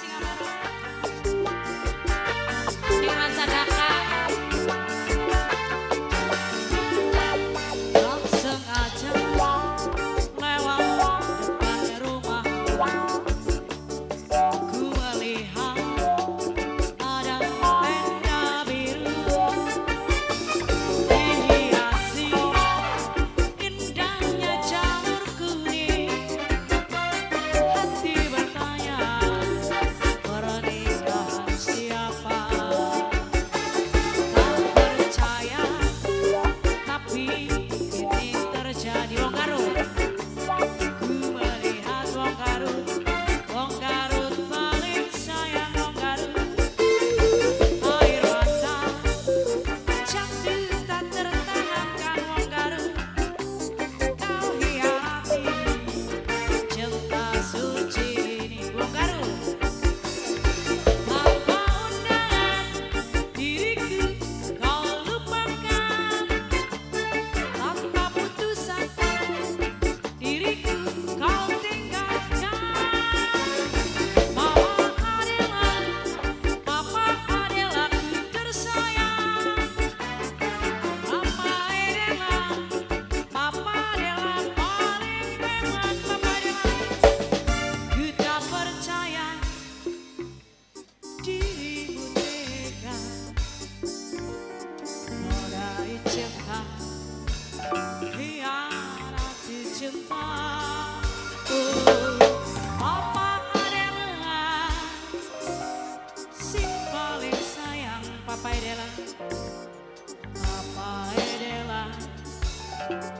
Papa yoga